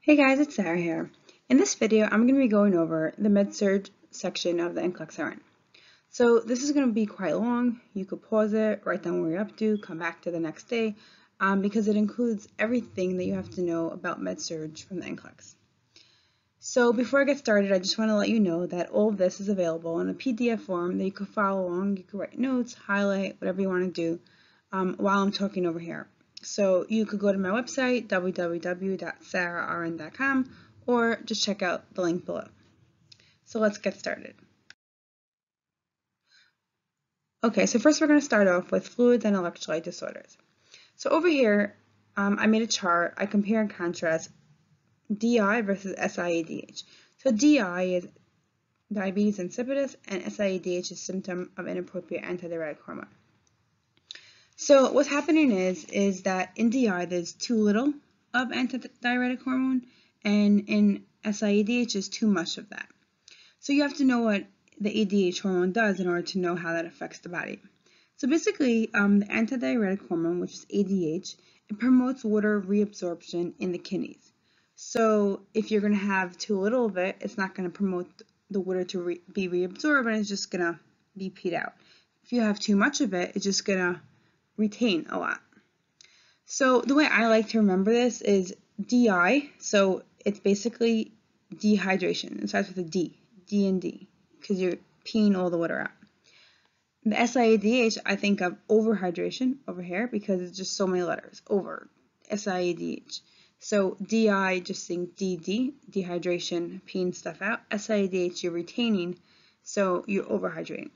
Hey guys, it's Sarah here. In this video, I'm going to be going over the med-surg section of the NCLEX RN. So this is going to be quite long. You could pause it, write down where you're up to, come back to the next day, um, because it includes everything that you have to know about med-surg from the NCLEX. So before I get started, I just want to let you know that all of this is available in a PDF form that you could follow along. You could write notes, highlight, whatever you want to do um, while I'm talking over here. So you could go to my website, www.sarahrn.com, or just check out the link below. So let's get started. Okay, so first we're going to start off with fluids and electrolyte disorders. So over here, um, I made a chart. I compare and contrast DI versus SIADH. So DI is diabetes insipidus, and SIADH is symptom of inappropriate antidiuretic hormone. So what's happening is, is that in DI there's too little of antidiuretic hormone and in SIADH is too much of that. So you have to know what the ADH hormone does in order to know how that affects the body. So basically, um, the antidiuretic hormone, which is ADH, it promotes water reabsorption in the kidneys. So if you're going to have too little of it, it's not going to promote the water to re be reabsorbed and it's just going to be peed out. If you have too much of it, it's just going to retain a lot. So the way I like to remember this is DI, so it's basically dehydration. It starts with a D, D and D, because you're peeing all the water out. The SIADH, I think of overhydration over here because it's just so many letters, over, SIADH. So DI, just think DD, dehydration, peeing stuff out. SIADH, you're retaining, so you're overhydrating.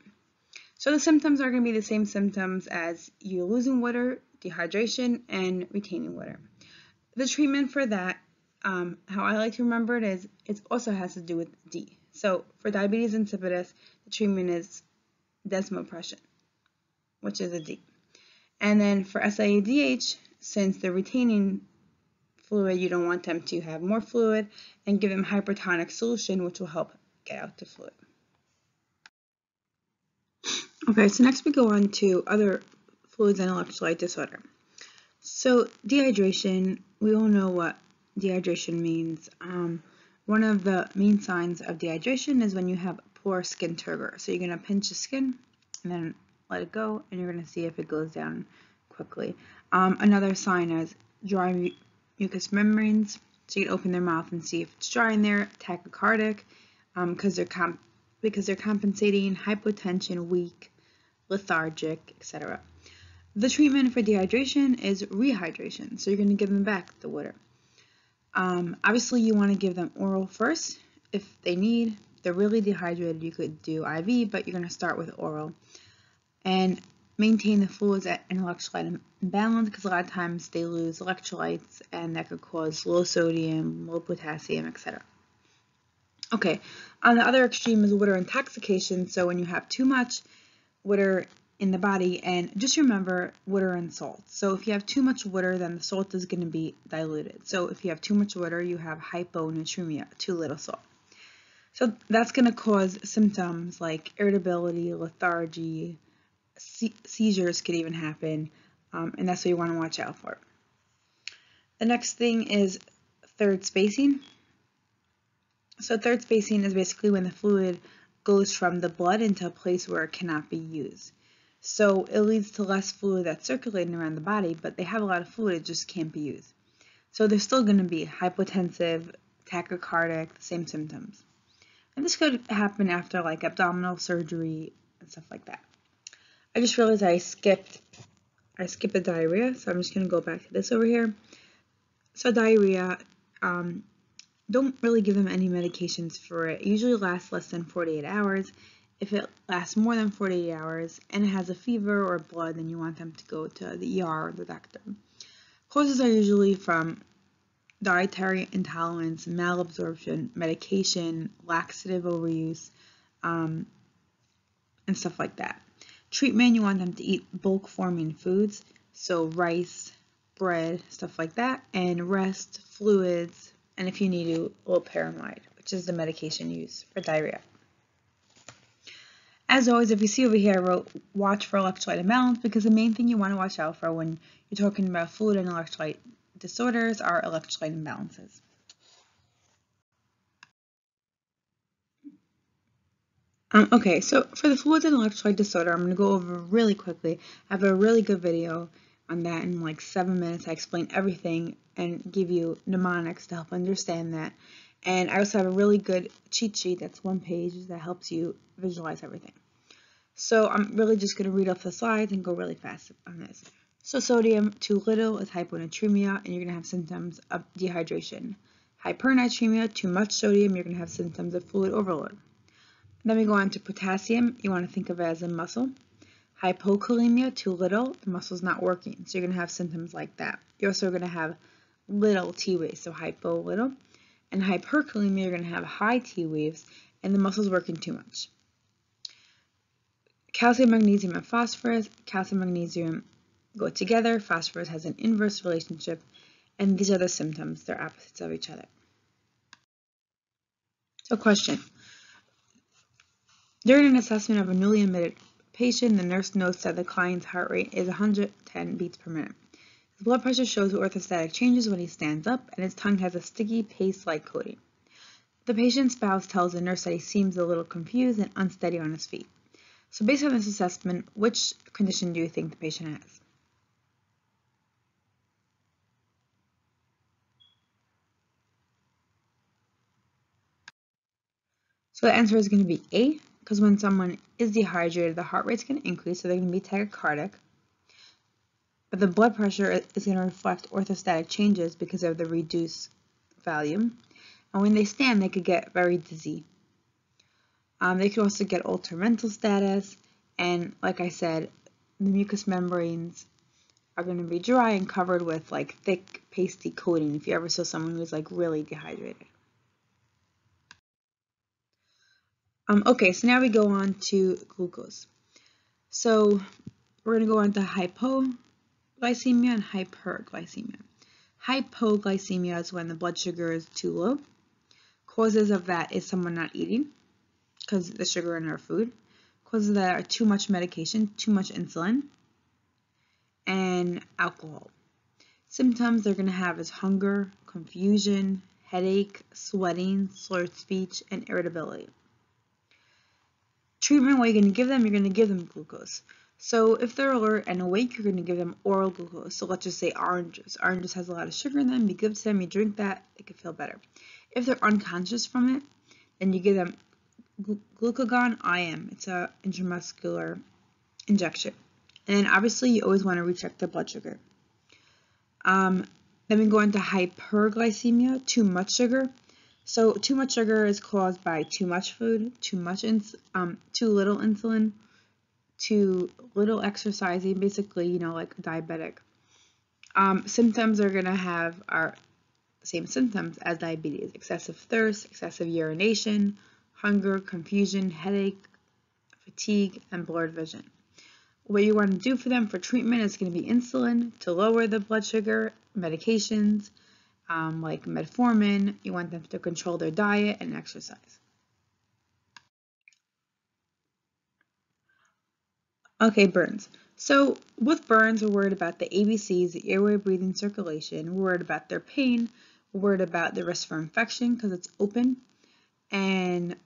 So the symptoms are going to be the same symptoms as you losing water, dehydration, and retaining water. The treatment for that, um, how I like to remember it is, it also has to do with D. So for diabetes insipidus, the treatment is desmopressin, which is a D. And then for SIADH, since they're retaining fluid, you don't want them to have more fluid, and give them hypertonic solution, which will help get out the fluid. Okay, so next we go on to other fluids and electrolyte disorder. So dehydration, we all know what dehydration means. Um, one of the main signs of dehydration is when you have poor skin turgor. So you're going to pinch the skin and then let it go and you're going to see if it goes down quickly. Um, another sign is dry mucous membranes. So you can open their mouth and see if it's dry in there, tachycardic, um, they're because they're compensating hypotension, weak, lethargic, etc. The treatment for dehydration is rehydration, so you're going to give them back the water. Um, obviously, you want to give them oral first if they need. They're really dehydrated, you could do IV, but you're going to start with oral. And maintain the fluids at an electrolyte imbalance because a lot of times they lose electrolytes and that could cause low sodium, low potassium, etc. Okay, on the other extreme is water intoxication. So when you have too much, water in the body and just remember water and salt. So if you have too much water, then the salt is going to be diluted. So if you have too much water, you have hyponatremia, too little salt. So that's going to cause symptoms like irritability, lethargy, seizures could even happen, um, and that's what you want to watch out for. The next thing is third spacing. So third spacing is basically when the fluid goes from the blood into a place where it cannot be used. So it leads to less fluid that's circulating around the body, but they have a lot of fluid, it just can't be used. So they're still going to be hypotensive, tachycardic, the same symptoms. And this could happen after like abdominal surgery and stuff like that. I just realized I skipped I skipped the diarrhea, so I'm just going to go back to this over here. So diarrhea, um, don't really give them any medications for it. it. Usually lasts less than 48 hours. If it lasts more than 48 hours and it has a fever or blood, then you want them to go to the ER or the doctor. Causes are usually from dietary intolerance, malabsorption, medication, laxative overuse, um, and stuff like that. Treatment, you want them to eat bulk forming foods, so rice, bread, stuff like that, and rest, fluids, and if you need to, loperamide, which is the medication used for diarrhea. As always, if you see over here, I wrote watch for electrolyte imbalance because the main thing you want to watch out for when you're talking about fluid and electrolyte disorders are electrolyte imbalances. Um, okay, so for the fluids and electrolyte disorder, I'm going to go over really quickly. I have a really good video on that in like seven minutes. I explain everything and give you mnemonics to help understand that. And I also have a really good cheat sheet that's one page that helps you visualize everything. So I'm really just going to read off the slides and go really fast on this. So sodium too little is hyponatremia and you're going to have symptoms of dehydration. Hypernatremia, too much sodium, you're going to have symptoms of fluid overload. Then we go on to potassium. You want to think of it as a muscle. Hypokalemia, too little, the muscle's not working. So you're going to have symptoms like that. You're also going to have little T waves, so hypo, little. And hyperkalemia, you're going to have high T waves, and the muscle's working too much. Calcium, magnesium, and phosphorus. Calcium, magnesium go together. Phosphorus has an inverse relationship, and these are the symptoms. They're opposites of each other. So question. During an assessment of a newly admitted patient, the nurse notes that the client's heart rate is 110 beats per minute. His blood pressure shows orthostatic changes when he stands up, and his tongue has a sticky paste-like coating. The patient's spouse tells the nurse that he seems a little confused and unsteady on his feet. So based on this assessment, which condition do you think the patient has? So the answer is going to be A, because when someone is dehydrated, the heart rate's going to increase, so they're going to be tachycardic. But the blood pressure is going to reflect orthostatic changes because of the reduced volume. And when they stand, they could get very dizzy. Um, they could also get altered mental status, and like I said, the mucous membranes are going to be dry and covered with like thick pasty coating if you ever saw someone who's like really dehydrated. Um, okay, so now we go on to glucose. So we're going to go on to hypoglycemia and hyperglycemia. Hypoglycemia is when the blood sugar is too low. Causes of that is someone not eating because the sugar in our food. Causes of that are too much medication, too much insulin, and alcohol. Symptoms they're going to have is hunger, confusion, headache, sweating, slurred speech, and irritability treatment, what you're going to give them, you're going to give them glucose. So if they're alert and awake, you're going to give them oral glucose. So let's just say oranges. Oranges has a lot of sugar in them. You give to them, you drink that, they could feel better. If they're unconscious from it, then you give them gl glucagon IM. It's a intramuscular injection. And obviously, you always want to recheck their blood sugar. Um, then we go into hyperglycemia, too much sugar. So too much sugar is caused by too much food, too much um, too little insulin, too little exercising, basically, you know, like diabetic. Um, symptoms are going to have our same symptoms as diabetes, excessive thirst, excessive urination, hunger, confusion, headache, fatigue, and blurred vision. What you want to do for them for treatment is going to be insulin to lower the blood sugar, medications, um, like metformin. You want them to control their diet and exercise. Okay, burns. So with burns, we're worried about the ABCs, the airway, breathing, circulation. We're worried about their pain. We're worried about the risk for infection because it's open and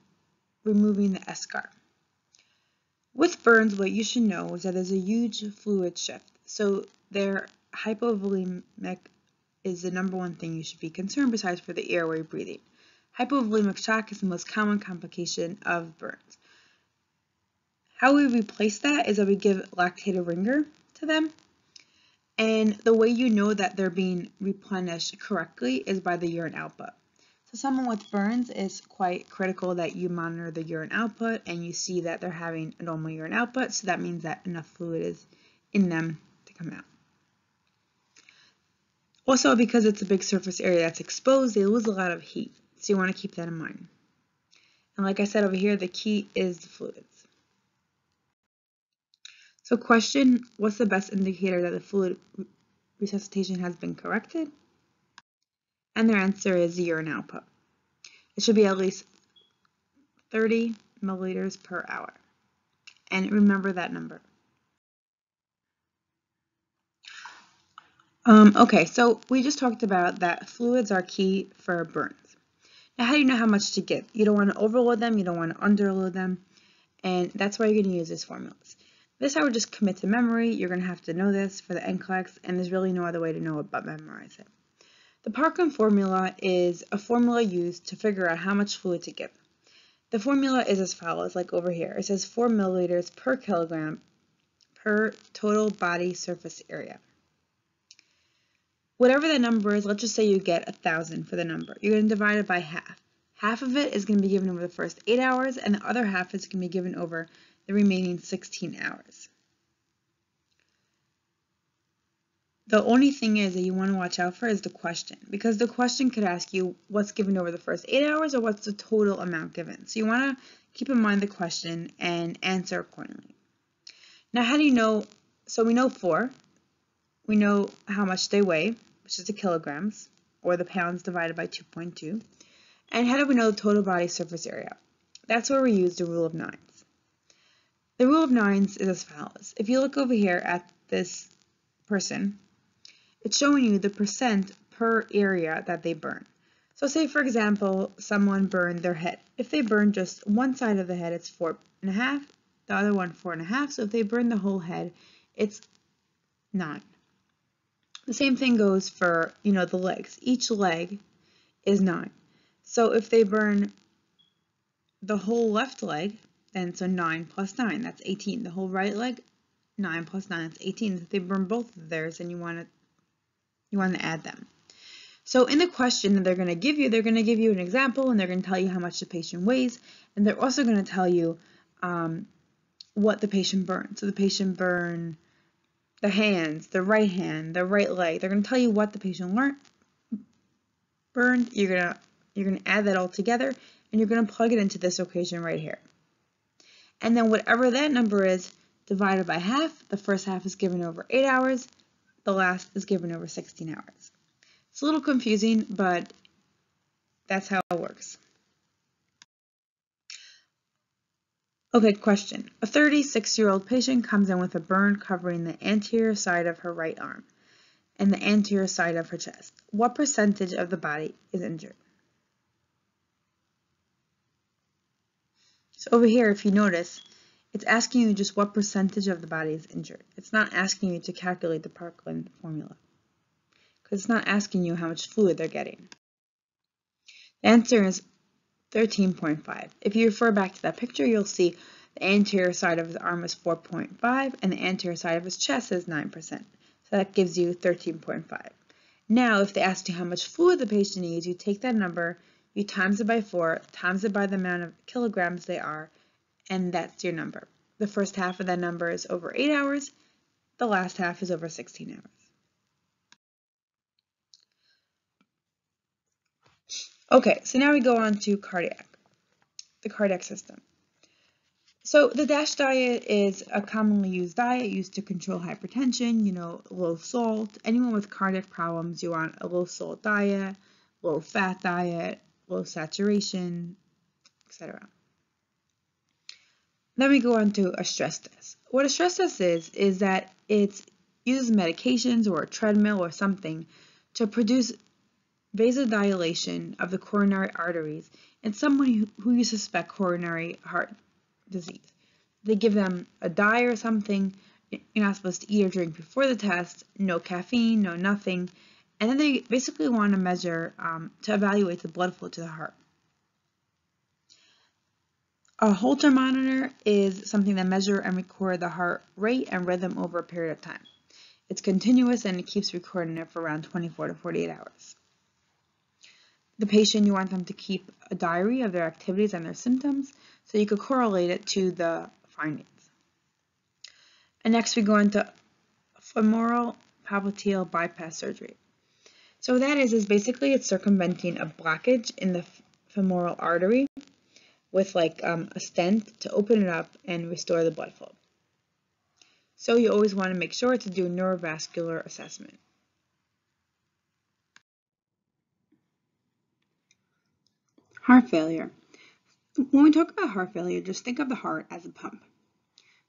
removing the eschar. With burns, what you should know is that there's a huge fluid shift. So they're hypovolemic is the number one thing you should be concerned besides for the airway breathing. Hypovolemic shock is the most common complication of burns. How we replace that is that we give lactated ringer to them. And the way you know that they're being replenished correctly is by the urine output. So someone with burns is quite critical that you monitor the urine output and you see that they're having a normal urine output. So that means that enough fluid is in them to come out. Also, because it's a big surface area that's exposed, they lose a lot of heat. So you want to keep that in mind. And like I said over here, the key is the fluids. So question, what's the best indicator that the fluid resuscitation has been corrected? And their answer is urine output. It should be at least 30 milliliters per hour. And remember that number. Um, okay, so we just talked about that fluids are key for burns. Now, how do you know how much to give? You don't want to overload them, you don't want to underload them. and that's why you're going to use these formulas. This I would just commit to memory. You're going to have to know this for the NCLEX, and there's really no other way to know it but memorize it. The Parkland formula is a formula used to figure out how much fluid to give. The formula is as follows, like over here. It says 4 milliliters per kilogram per total body surface area. Whatever the number is, let's just say you get a 1,000 for the number. You're going to divide it by half. Half of it is going to be given over the first 8 hours, and the other half is going to be given over the remaining 16 hours. The only thing is that you want to watch out for is the question, because the question could ask you what's given over the first 8 hours or what's the total amount given. So you want to keep in mind the question and answer accordingly. Now how do you know, so we know 4, we know how much they weigh, which is the kilograms, or the pounds divided by 2.2. And how do we know the total body surface area? That's where we use the rule of nines. The rule of nines is as follows. If you look over here at this person, it's showing you the percent per area that they burn. So say for example, someone burned their head. If they burn just one side of the head, it's four and a half, the other one four and a half. So if they burn the whole head, it's nine. The same thing goes for, you know, the legs. Each leg is 9. So if they burn the whole left leg, then so 9 plus 9, that's 18. The whole right leg, 9 plus 9, that's 18. If they burn both of theirs, then you want to you want to add them. So in the question that they're going to give you, they're going to give you an example and they're going to tell you how much the patient weighs, and they're also going to tell you um, what the patient burned. So the patient burned the hands, the right hand, the right leg. They're going to tell you what the patient learned, burned. You're going to you're going to add that all together and you're going to plug it into this equation right here. And then whatever that number is divided by half, the first half is given over 8 hours, the last is given over 16 hours. It's a little confusing, but that's how it works. Okay, question. A 36-year-old patient comes in with a burn covering the anterior side of her right arm and the anterior side of her chest. What percentage of the body is injured? So over here, if you notice, it's asking you just what percentage of the body is injured. It's not asking you to calculate the Parkland formula because it's not asking you how much fluid they're getting. The answer is 13.5. If you refer back to that picture, you'll see the anterior side of his arm is 4.5 and the anterior side of his chest is 9%. So that gives you 13.5. Now, if they ask you how much fluid the patient needs, you take that number, you times it by 4, times it by the amount of kilograms they are, and that's your number. The first half of that number is over 8 hours, the last half is over 16 hours. Okay, so now we go on to cardiac, the cardiac system. So the DASH diet is a commonly used diet used to control hypertension, you know, low salt. Anyone with cardiac problems, you want a low salt diet, low fat diet, low saturation, etc. Then we go on to a stress test. What a stress test is, is that it uses medications or a treadmill or something to produce vasodilation of the coronary arteries in someone who you suspect coronary heart disease. They give them a dye or something, you're not supposed to eat or drink before the test, no caffeine, no nothing, and then they basically want to measure um, to evaluate the blood flow to the heart. A Holter monitor is something that measure and record the heart rate and rhythm over a period of time. It's continuous and it keeps recording it for around 24 to 48 hours the patient, you want them to keep a diary of their activities and their symptoms so you could correlate it to the findings. And next we go into femoral popliteal bypass surgery. So what that is, is basically it's circumventing a blockage in the femoral artery with like um, a stent to open it up and restore the blood flow. So you always want to make sure to do a neurovascular assessment. Heart failure. When we talk about heart failure, just think of the heart as a pump.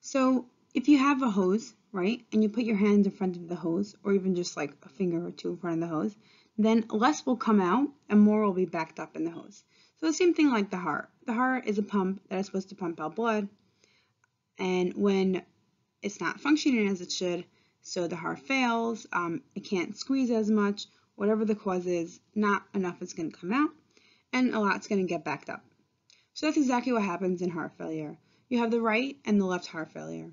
So if you have a hose, right, and you put your hands in front of the hose, or even just like a finger or two in front of the hose, then less will come out and more will be backed up in the hose. So the same thing like the heart. The heart is a pump that is supposed to pump out blood. And when it's not functioning as it should, so the heart fails, um, it can't squeeze as much, whatever the cause is, not enough is going to come out, and a lot's going to get backed up. So that's exactly what happens in heart failure. You have the right and the left heart failure.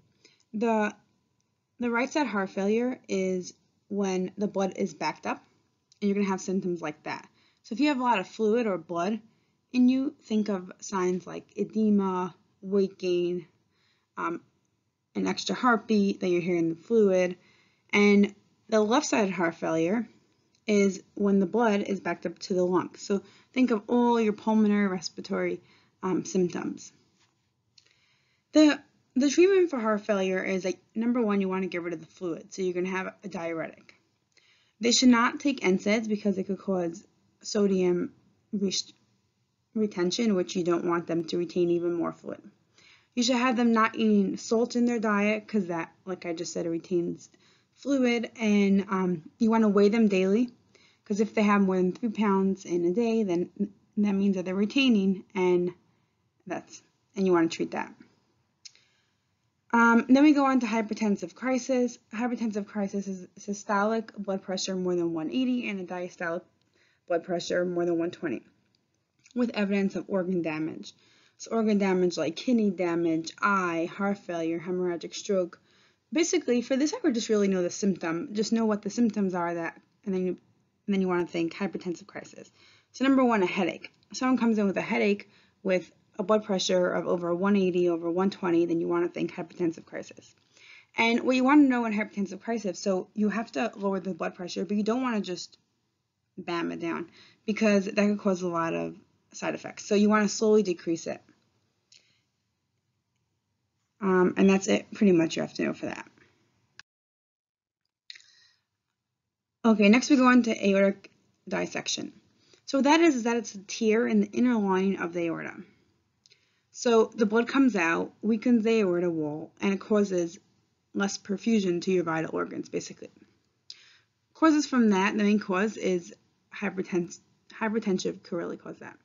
The, the right side heart failure is when the blood is backed up, and you're going to have symptoms like that. So if you have a lot of fluid or blood in you, think of signs like edema, weight gain, um, an extra heartbeat that you're hearing the fluid. And the left side heart failure is when the blood is backed up to the lungs. So think of all your pulmonary respiratory um, symptoms. The, the treatment for heart failure is like number one, you want to get rid of the fluid. So you're going to have a diuretic. They should not take NSAIDs because it could cause sodium retention, which you don't want them to retain even more fluid. You should have them not eating salt in their diet because that, like I just said, retains fluid. And um, you want to weigh them daily because if they have more than three pounds in a day, then that means that they're retaining, and that's and you want to treat that. Um, then we go on to hypertensive crisis. Hypertensive crisis is systolic blood pressure more than 180 and a diastolic blood pressure more than 120 with evidence of organ damage. So organ damage like kidney damage, eye, heart failure, hemorrhagic stroke. Basically, for this, I would just really know the symptom. Just know what the symptoms are that, and then you, and then you want to think hypertensive crisis. So number one, a headache. Someone comes in with a headache with a blood pressure of over 180, over 120, then you want to think hypertensive crisis. And what you want to know in hypertensive crisis, so you have to lower the blood pressure, but you don't want to just bam it down because that could cause a lot of side effects. So you want to slowly decrease it. Um, and that's it, pretty much you have to know for that. Okay, next we go on to aortic dissection. So that is, that it's a tear in the inner lining of the aorta. So the blood comes out, weakens the aorta wall, and it causes less perfusion to your vital organs, basically. Causes from that, the main cause is hypertensive, hypertensive could really cause that.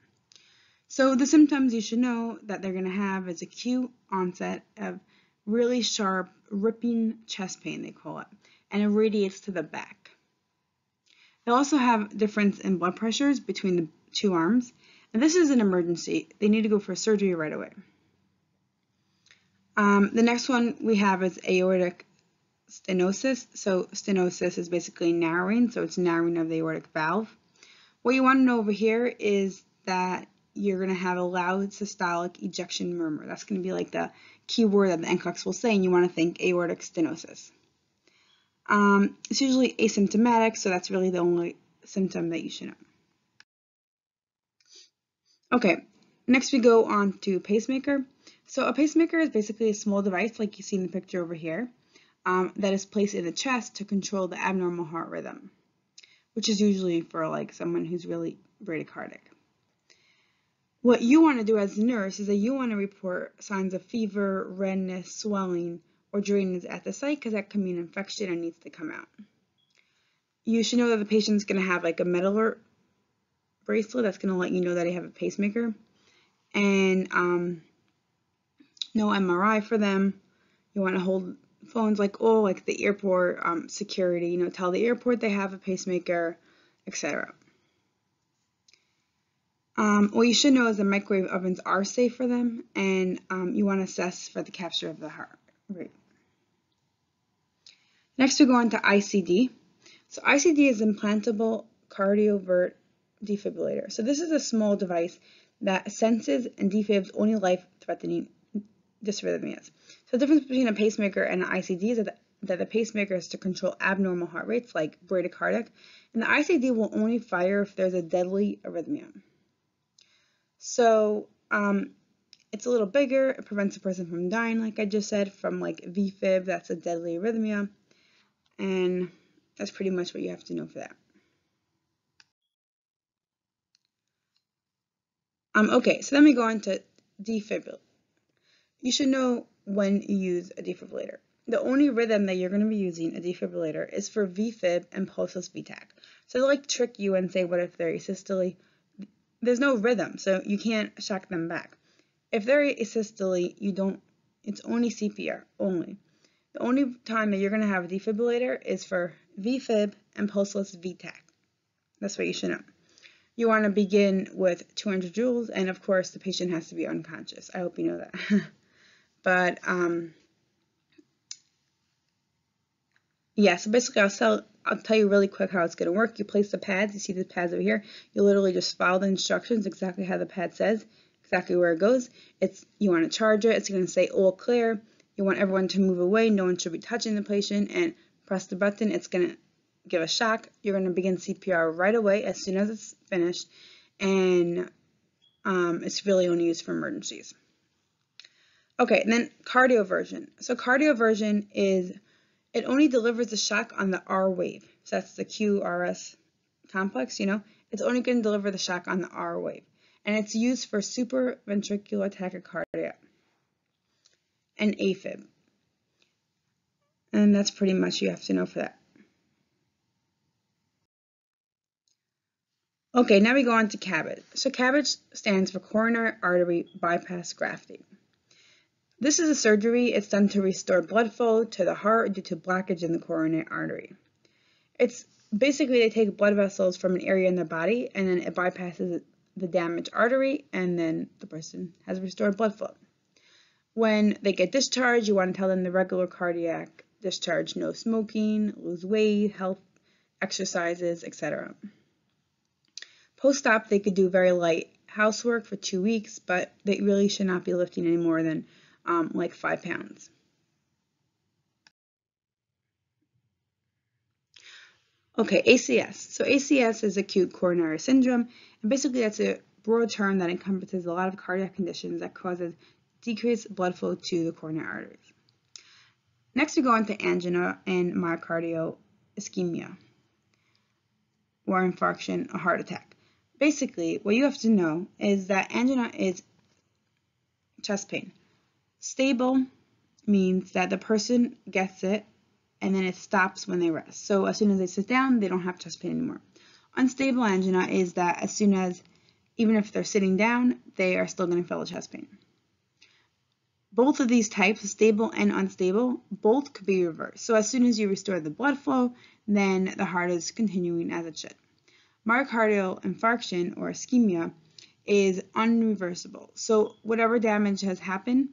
So the symptoms you should know that they're going to have is acute onset of really sharp, ripping chest pain, they call it, and it radiates to the back. They'll also have difference in blood pressures between the two arms, and this is an emergency. They need to go for surgery right away. Um, the next one we have is aortic stenosis. So stenosis is basically narrowing, so it's narrowing of the aortic valve. What you want to know over here is that you're going to have a loud systolic ejection murmur. That's going to be like the key word that the NCLEX will say, and you want to think aortic stenosis. Um, it's usually asymptomatic, so that's really the only symptom that you should know. Okay, next we go on to pacemaker. So a pacemaker is basically a small device, like you see in the picture over here, um, that is placed in the chest to control the abnormal heart rhythm, which is usually for like someone who's really bradycardic. What you want to do as a nurse is that you want to report signs of fever, redness, swelling, or drainage at the site because that can mean infection and needs to come out. You should know that the patient's going to have like a metal bracelet that's going to let you know that they have a pacemaker. And um, no MRI for them. You want to hold phones like, oh, like the airport um, security, you know, tell the airport they have a pacemaker, etc. Um, what you should know is that microwave ovens are safe for them, and um, you want to assess for the capture of the heart rate. Next, we go on to ICD. So ICD is implantable cardiovert defibrillator. So this is a small device that senses and defibs only life-threatening dysrhythmias. So the difference between a pacemaker and an ICD is that, that the pacemaker is to control abnormal heart rates like bradycardic, and the ICD will only fire if there's a deadly arrhythmia. So um, it's a little bigger. It prevents a person from dying, like I just said, from like VFib, that's a deadly arrhythmia. And that's pretty much what you have to know for that. Um, okay, so then we go on to defibrillator. You should know when you use a defibrillator. The only rhythm that you're going to be using a defibrillator is for VFib and pulseless VTach. So they like trick you and say, what if they're asystole? there's no rhythm, so you can't shock them back. If they're asystole, you don't It's only CPR, only. The only time that you're going to have a defibrillator is for VFib and pulseless VTach. That's what you should know. You want to begin with 200 joules, and of course, the patient has to be unconscious. I hope you know that. but um, yeah, so basically, I'll, sell, I'll tell you really quick how it's going to work. You place the pads. You see the pads over here. You literally just follow the instructions exactly how the pad says, exactly where it goes. It's You want to charge it. It's going to say all clear. You want everyone to move away. No one should be touching the patient. And press the button. It's going to give a shock. You're going to begin CPR right away as soon as it's finished, and um, it's really only used for emergencies. Okay, and then cardioversion. So cardioversion is, it only delivers the shock on the R wave. So that's the QRS complex, you know. It's only going to deliver the shock on the R wave. And it's used for supraventricular tachycardia and AFib. And that's pretty much you have to know for that. Okay, now we go on to CABG. So CABG stands for coronary artery bypass grafting. This is a surgery. It's done to restore blood flow to the heart due to blockage in the coronary artery. It's basically they take blood vessels from an area in the body and then it bypasses the damaged artery and then the person has restored blood flow. When they get discharged, you want to tell them the regular cardiac discharge, no smoking, lose weight, health exercises, etc. Post-op, they could do very light housework for two weeks, but they really should not be lifting any more than um, like five pounds. Okay, ACS. So ACS is acute coronary syndrome, and basically that's a broad term that encompasses a lot of cardiac conditions that causes decreased blood flow to the coronary arteries. Next, we go on to angina and myocardial ischemia, or infarction, a heart attack. Basically, what you have to know is that angina is chest pain. Stable means that the person gets it and then it stops when they rest. So as soon as they sit down, they don't have chest pain anymore. Unstable angina is that as soon as, even if they're sitting down, they are still going to feel the chest pain. Both of these types, stable and unstable, both could be reversed. So as soon as you restore the blood flow, then the heart is continuing as it should. Myocardial infarction or ischemia is unreversible. So whatever damage has happened,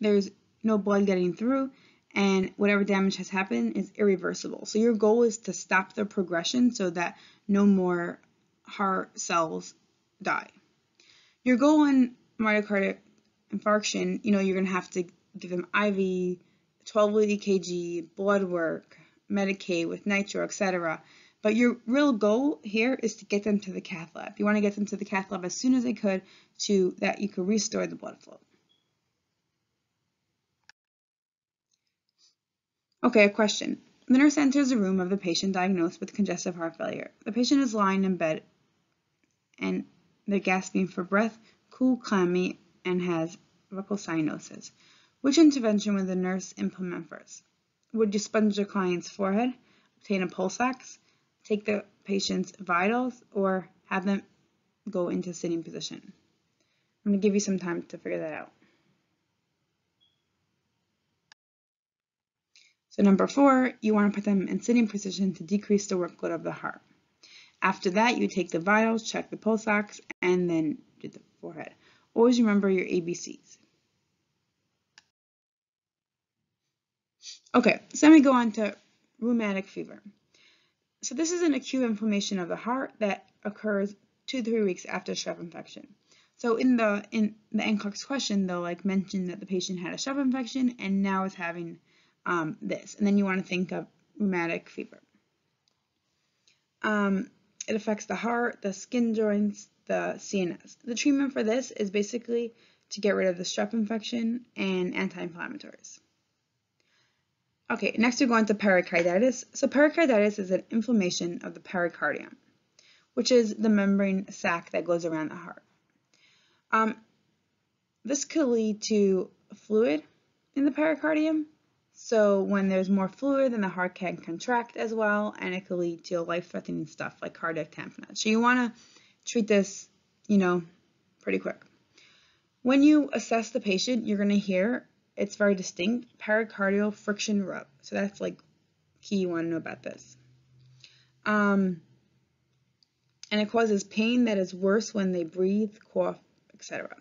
there's no blood getting through and whatever damage has happened is irreversible. So your goal is to stop the progression so that no more heart cells die. Your goal in myocardial infarction, you know, you're going to have to give them IV, 12 lead EKG, blood work, Medicaid with nitro, etc. But your real goal here is to get them to the cath lab. You want to get them to the cath lab as soon as they could to that you could restore the blood flow. Okay, a question. The nurse enters the room of the patient diagnosed with congestive heart failure. The patient is lying in bed and they're gasping for breath, cool, clammy, and has cyanosis. Which intervention would the nurse implement first? Would you sponge the client's forehead, obtain a pulse ox, take the patient's vitals, or have them go into sitting position. I'm going to give you some time to figure that out. So number four, you want to put them in sitting position to decrease the workload of the heart. After that, you take the vitals, check the pulse ox, and then do the forehead. Always remember your ABCs. Okay, so then we go on to rheumatic fever. So this is an acute inflammation of the heart that occurs two to three weeks after strep infection. So in the in the NCLEX question, they'll like mention that the patient had a strep infection and now is having um, this, and then you want to think of rheumatic fever. Um, it affects the heart, the skin joints, the CNS. The treatment for this is basically to get rid of the strep infection and anti-inflammatories. Okay, next we go on to pericarditis. So pericarditis is an inflammation of the pericardium, which is the membrane sac that goes around the heart. Um, this could lead to fluid in the pericardium. So when there's more fluid, then the heart can contract as well, and it could lead to life-threatening stuff like cardiac tamponade. So you want to treat this, you know, pretty quick. When you assess the patient, you're going to hear it's very distinct, pericardial friction rub. So that's like key you want to know about this. Um, and it causes pain that is worse when they breathe, cough, etc.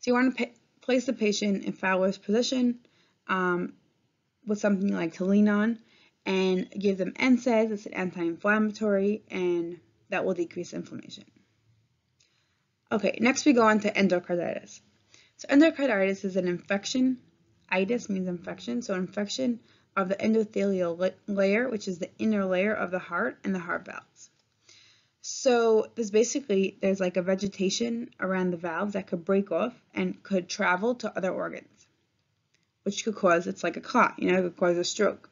So you want to place the patient in Fowler's position um, with something like to lean on and give them NSAIDs, it's an anti-inflammatory, and that will decrease inflammation. Okay, next we go on to endocarditis. So endocarditis is an infection. Itis means infection, so infection of the endothelial layer, which is the inner layer of the heart and the heart valves. So this basically, there's like a vegetation around the valves that could break off and could travel to other organs, which could cause, it's like a clot, you know, it could cause a stroke.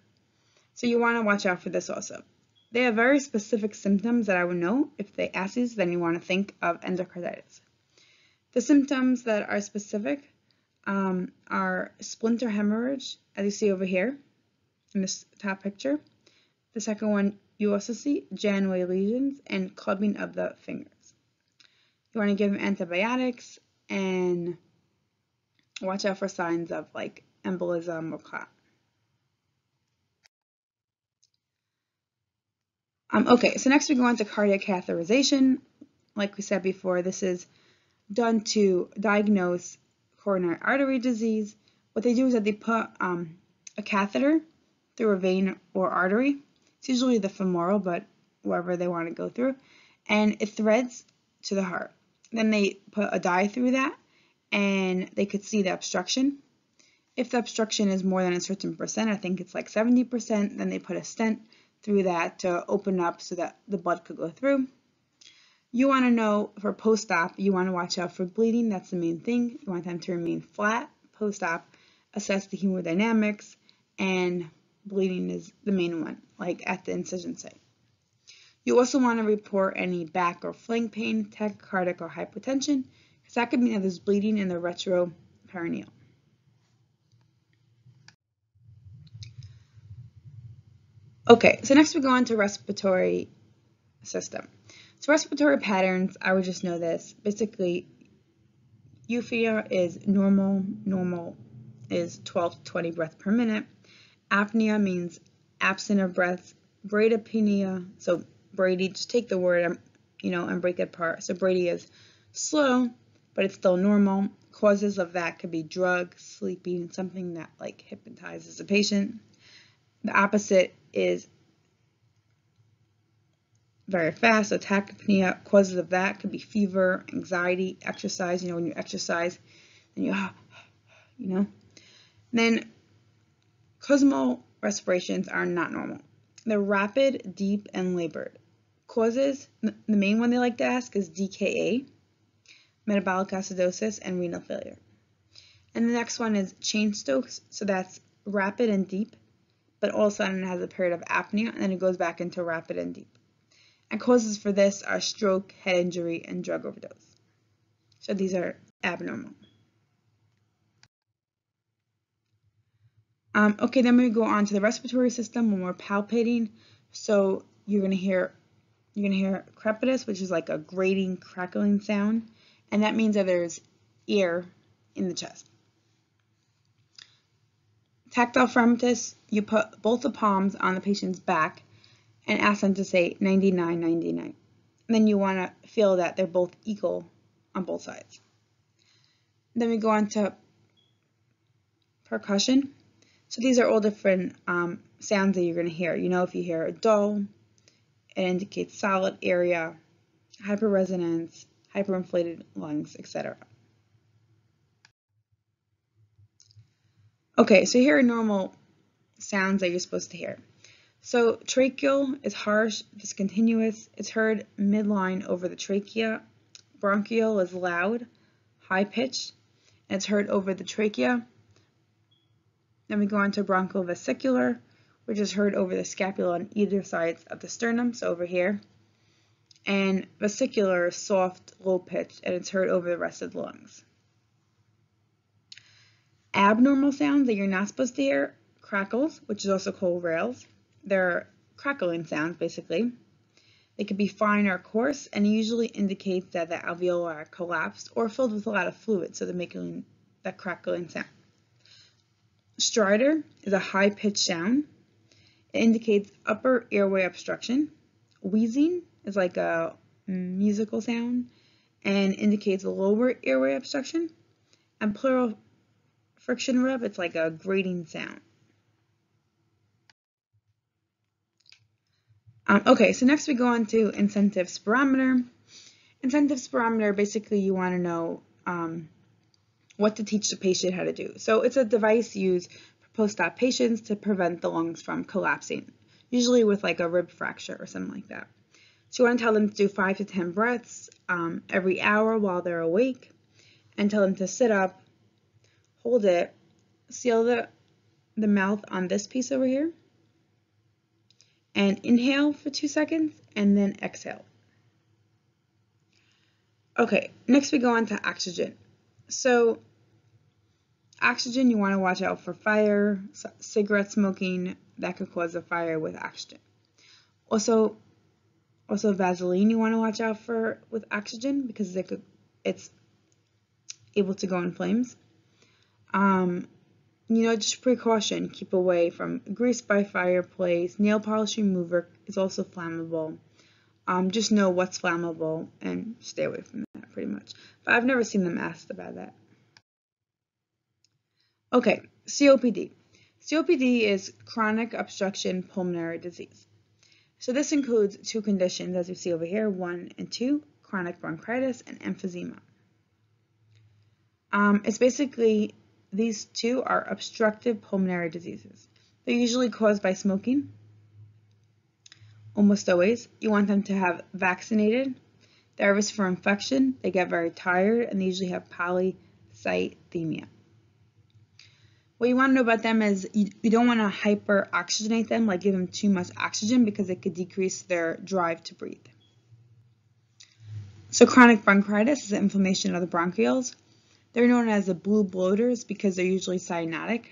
So you want to watch out for this also. They have very specific symptoms that I would know. If they ask these, then you want to think of endocarditis. The symptoms that are specific um, are splinter hemorrhage, as you see over here in this top picture. The second one, you also see Janeway lesions and clubbing of the fingers. You want to give them antibiotics and watch out for signs of like embolism or clot. Um, okay, so next we go on to cardiac catheterization. Like we said before, this is done to diagnose coronary artery disease. What they do is that they put um, a catheter through a vein or artery. It's usually the femoral, but wherever they want to go through. And it threads to the heart. Then they put a dye through that and they could see the obstruction. If the obstruction is more than a certain percent, I think it's like 70%, then they put a stent through that to open up so that the blood could go through. You want to know for post-op, you want to watch out for bleeding. That's the main thing. You want them to remain flat post-op, assess the hemodynamics, and bleeding is the main one, like at the incision site. You also want to report any back or flank pain, tachycardic or hypotension, because that could mean that there's bleeding in the retroperitoneal. Okay, so next we go on to respiratory system. So respiratory patterns, I would just know this. Basically, eupnea is normal, normal is 12 to 20 breaths per minute. Apnea means absent of breath. Bradypnea, so Brady, just take the word, um, you know, and break it apart. So Brady is slow, but it's still normal. Causes of that could be drugs, sleeping, something that like hypnotizes a patient. The opposite is very fast. So tachypnea, causes of that could be fever, anxiety, exercise. You know, when you exercise, and you, you know. Then Kussmaul respirations are not normal. They're rapid, deep, and labored. Causes, the main one they like to ask is DKA, metabolic acidosis, and renal failure. And the next one is Cheyne-Stokes, so that's rapid and deep, but all of a sudden it has a period of apnea, and then it goes back into rapid and deep. And causes for this are stroke, head injury, and drug overdose. So these are abnormal. Um, okay, then we go on to the respiratory system when we're palpating. So you're gonna hear you're gonna hear crepitus, which is like a grating, crackling sound, and that means that there's air in the chest. Tactile fremitus, you put both the palms on the patient's back and ask them to say 99, 99. And then you want to feel that they're both equal on both sides. Then we go on to percussion. So these are all different um, sounds that you're going to hear. You know, if you hear a dull, it indicates solid area, hyperresonance, hyperinflated lungs, etc. Okay, so here are normal sounds that you're supposed to hear. So tracheal is harsh, discontinuous. It's heard midline over the trachea. Bronchial is loud, high pitched, and it's heard over the trachea. Then we go on to bronchovesicular, which is heard over the scapula on either sides of the sternum, so over here. And vesicular is soft, low pitched, and it's heard over the rest of the lungs. Abnormal sounds that you're not supposed to hear, crackles, which is also called rales. They're crackling sounds, basically. They could be fine or coarse, and usually indicate that the alveoli are collapsed or filled with a lot of fluid, so they're making that crackling sound. stridor is a high-pitched sound. It indicates upper airway obstruction. Wheezing is like a musical sound and indicates lower airway obstruction. And pleural friction rub, it's like a grating sound. Um, okay, so next we go on to incentive spirometer. Incentive spirometer, basically you want to know um, what to teach the patient how to do. So it's a device used for post-op patients to prevent the lungs from collapsing, usually with like a rib fracture or something like that. So you want to tell them to do 5 to 10 breaths um, every hour while they're awake and tell them to sit up, hold it, seal the, the mouth on this piece over here, and inhale for two seconds and then exhale. Okay, next we go on to oxygen. So oxygen, you want to watch out for fire, cigarette smoking, that could cause a fire with oxygen. Also, also Vaseline you want to watch out for with oxygen because it could, it's able to go in flames. Um, you know, just precaution, keep away from grease by fireplace. Nail polish remover is also flammable. Um, just know what's flammable and stay away from that pretty much. But I've never seen them asked about that. Okay, COPD. COPD is chronic obstruction pulmonary disease. So this includes two conditions, as you see over here, one and two, chronic bronchitis and emphysema. Um, it's basically, these two are obstructive pulmonary diseases. They're usually caused by smoking, almost always. You want them to have vaccinated. They're at risk for infection. They get very tired, and they usually have polycythemia. What you want to know about them is you, you don't want to hyperoxygenate them, like give them too much oxygen because it could decrease their drive to breathe. So chronic bronchitis is inflammation of the bronchioles. They're known as the blue bloaters because they're usually cyanotic,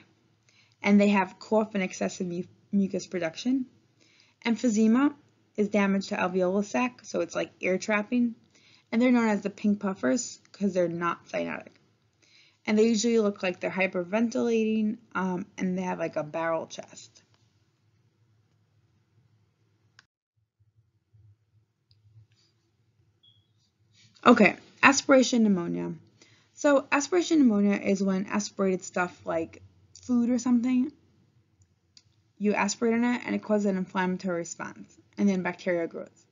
and they have cough and excessive mu mucus production. Emphysema is damage to alveolar sac, so it's like air trapping, and they're known as the pink puffers because they're not cyanotic and they usually look like they're hyperventilating um, and they have like a barrel chest. Okay, aspiration pneumonia. So aspiration pneumonia is when aspirated stuff like food or something, you aspirate in it and it causes an inflammatory response and then bacteria grows.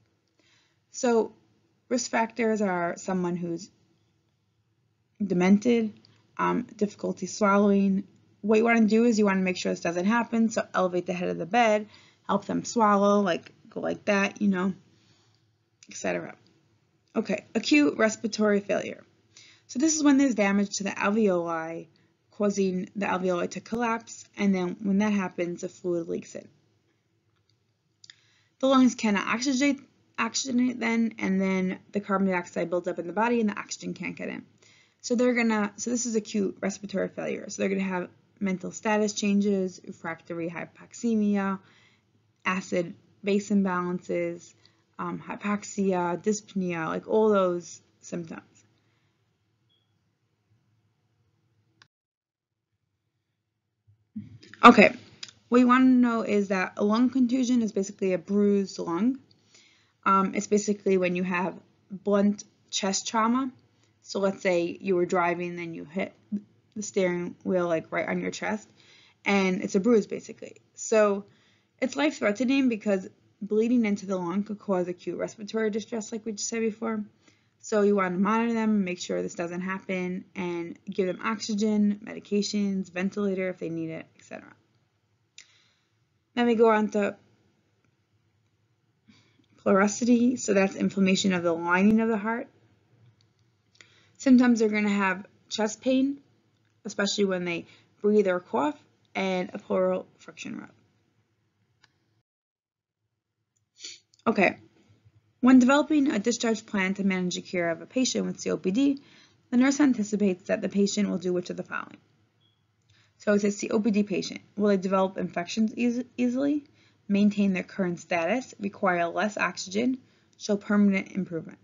So risk factors are someone who's demented, um, difficulty swallowing. What you want to do is you want to make sure this doesn't happen. So elevate the head of the bed, help them swallow, like go like that, you know, etc. Okay, acute respiratory failure. So this is when there's damage to the alveoli, causing the alveoli to collapse, and then when that happens, the fluid leaks in. The lungs cannot oxygenate, oxygenate then, and then the carbon dioxide builds up in the body and the oxygen can't get in. So they're gonna, so this is acute respiratory failure. So they're gonna have mental status changes, refractory hypoxemia, acid base imbalances, um, hypoxia, dyspnea, like all those symptoms. Okay, what you want to know is that a lung contusion is basically a bruised lung. Um, it's basically when you have blunt chest trauma so let's say you were driving, then you hit the steering wheel like right on your chest, and it's a bruise basically. So it's life-threatening because bleeding into the lung could cause acute respiratory distress like we just said before. So you want to monitor them, make sure this doesn't happen, and give them oxygen, medications, ventilator if they need it, etc. Then we go on to pleurisy, so that's inflammation of the lining of the heart. Symptoms are going to have chest pain, especially when they breathe or cough, and a pleural friction rub. Okay, when developing a discharge plan to manage the care of a patient with COPD, the nurse anticipates that the patient will do which of the following. So it says COPD patient. Will they develop infections e easily, maintain their current status, require less oxygen, show permanent improvement?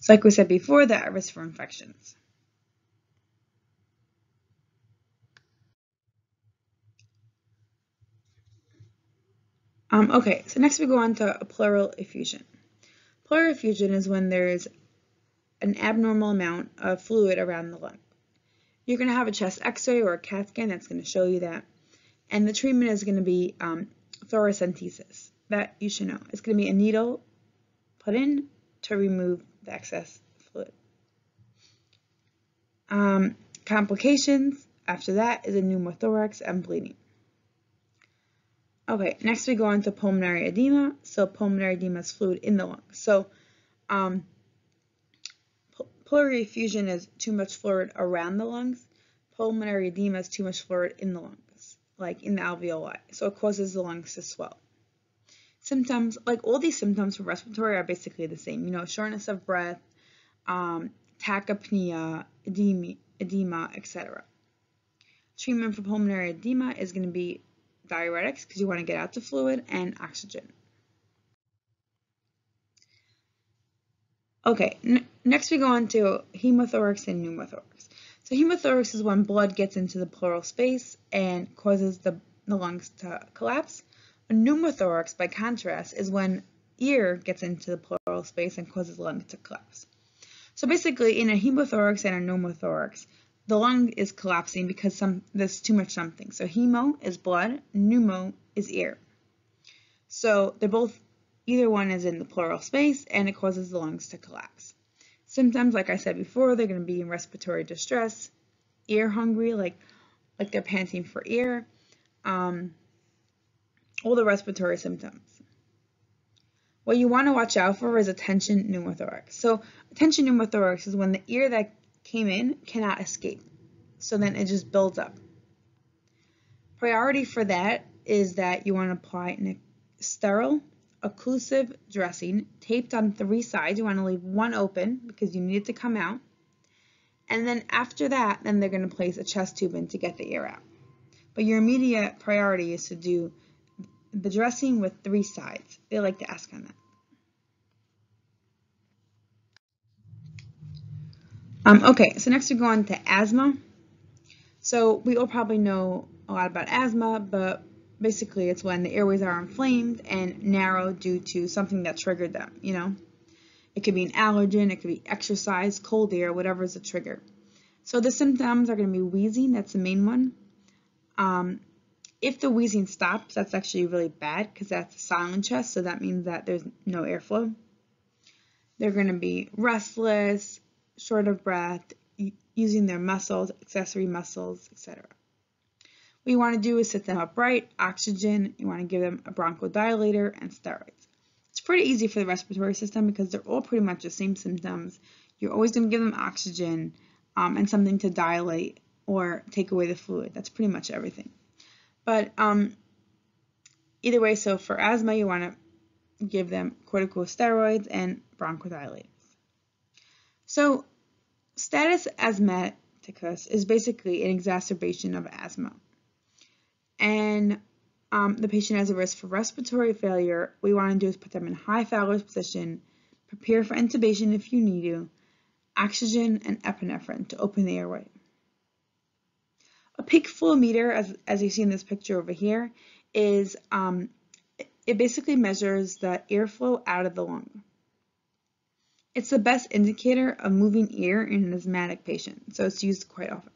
So like we said before, they're at risk for infections. Um, okay, so next we go on to a pleural effusion. Pleural effusion is when there's an abnormal amount of fluid around the lung. You're going to have a chest x-ray or a CAT scan that's going to show you that. And the treatment is going to be um, thoracentesis. That you should know. It's going to be a needle put in to remove the excess fluid. Um, complications after that is a pneumothorax and bleeding. Okay, next we go on to pulmonary edema. So pulmonary edema is fluid in the lungs. So um, pleural effusion is too much fluid around the lungs. Pulmonary edema is too much fluid in the lungs, like in the alveoli. So it causes the lungs to swell. Symptoms, like all these symptoms from respiratory are basically the same. You know, shortness of breath, um, tachypnea, edema, edema etc. Treatment for pulmonary edema is going to be diuretics because you want to get out the fluid, and oxygen. Okay, next we go on to hemothorax and pneumothorax. So hemothorax is when blood gets into the pleural space and causes the, the lungs to collapse. A pneumothorax, by contrast, is when air gets into the pleural space and causes the lung to collapse. So basically, in a hemothorax and a pneumothorax, the lung is collapsing because some there's too much something. So hemo is blood, pneumo is air. So they're both, either one is in the pleural space and it causes the lungs to collapse. Symptoms, like I said before, they're going to be in respiratory distress, ear hungry, like, like they're panting for air, um, all the respiratory symptoms. What you want to watch out for is a tension pneumothorax. So tension pneumothorax is when the air that came in cannot escape. So then it just builds up. Priority for that is that you want to apply a sterile, occlusive dressing taped on three sides. You want to leave one open because you need it to come out. And then after that, then they're going to place a chest tube in to get the air out. But your immediate priority is to do the dressing with three sides. They like to ask on that. Um, okay, so next we go on to asthma. So we all probably know a lot about asthma, but basically it's when the airways are inflamed and narrow due to something that triggered them, you know. It could be an allergen, it could be exercise, cold air, whatever is the trigger. So the symptoms are going to be wheezing, that's the main one. Um, if the wheezing stops, that's actually really bad because that's a silent chest, so that means that there's no airflow. They're going to be restless, short of breath, using their muscles, accessory muscles, etc. What you want to do is sit them upright, oxygen, you want to give them a bronchodilator and steroids. It's pretty easy for the respiratory system because they're all pretty much the same symptoms. You're always going to give them oxygen um, and something to dilate or take away the fluid. That's pretty much everything. But um, either way, so for asthma, you want to give them corticosteroids and bronchodilators. So status asthmaticus is basically an exacerbation of asthma. And um, the patient has a risk for respiratory failure. We want to do is put them in high Fowler's position, prepare for intubation if you need to, oxygen and epinephrine to open the airway. A peak flow meter, as, as you see in this picture over here, is um, it basically measures the airflow out of the lung. It's the best indicator of moving air in an asthmatic patient, so it's used quite often.